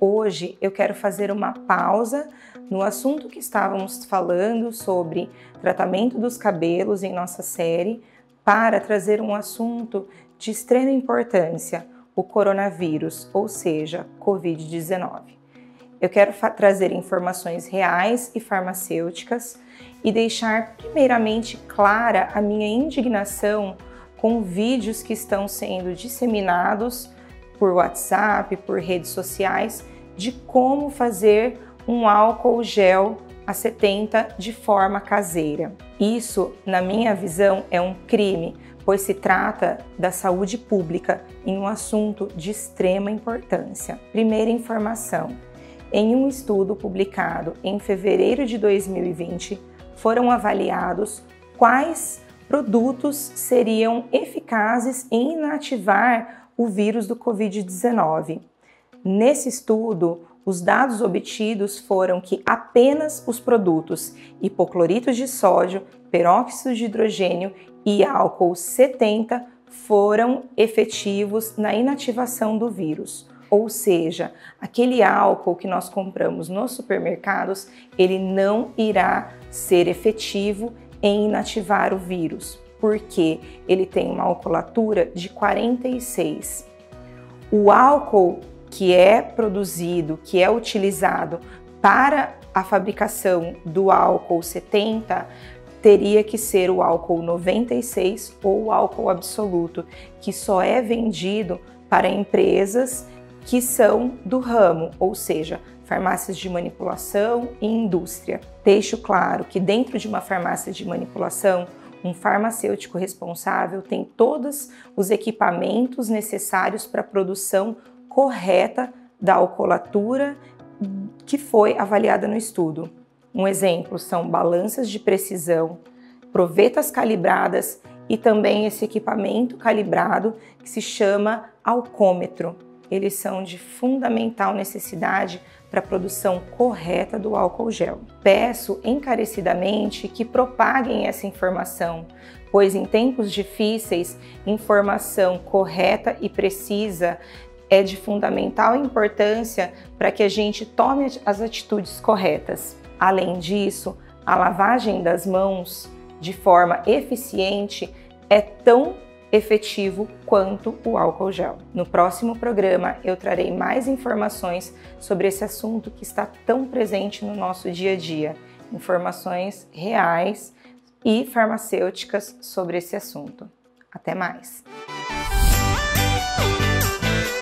Hoje eu quero fazer uma pausa no assunto que estávamos falando sobre tratamento dos cabelos em nossa série para trazer um assunto de extrema importância, o coronavírus, ou seja, Covid-19. Eu quero trazer informações reais e farmacêuticas e deixar primeiramente clara a minha indignação com vídeos que estão sendo disseminados por WhatsApp, por redes sociais, de como fazer um álcool gel a 70 de forma caseira. Isso, na minha visão, é um crime, pois se trata da saúde pública em um assunto de extrema importância. Primeira informação: em um estudo publicado em fevereiro de 2020, foram avaliados quais produtos seriam eficazes em inativar o vírus do Covid-19. Nesse estudo, os dados obtidos foram que apenas os produtos hipoclorito de sódio, peróxido de hidrogênio e álcool 70 foram efetivos na inativação do vírus. Ou seja, aquele álcool que nós compramos nos supermercados, ele não irá ser efetivo em inativar o vírus, porque ele tem uma alcoolatura de 46. O álcool que é produzido, que é utilizado para a fabricação do álcool 70, teria que ser o álcool 96 ou o álcool absoluto, que só é vendido para empresas que são do ramo, ou seja, farmácias de manipulação e indústria. Deixo claro que dentro de uma farmácia de manipulação, um farmacêutico responsável tem todos os equipamentos necessários para a produção correta da alcoolatura que foi avaliada no estudo. Um exemplo são balanças de precisão, provetas calibradas e também esse equipamento calibrado que se chama alcômetro eles são de fundamental necessidade para a produção correta do álcool gel. Peço encarecidamente que propaguem essa informação, pois em tempos difíceis, informação correta e precisa é de fundamental importância para que a gente tome as atitudes corretas. Além disso, a lavagem das mãos de forma eficiente é tão efetivo quanto o álcool gel. No próximo programa eu trarei mais informações sobre esse assunto que está tão presente no nosso dia a dia, informações reais e farmacêuticas sobre esse assunto. Até mais!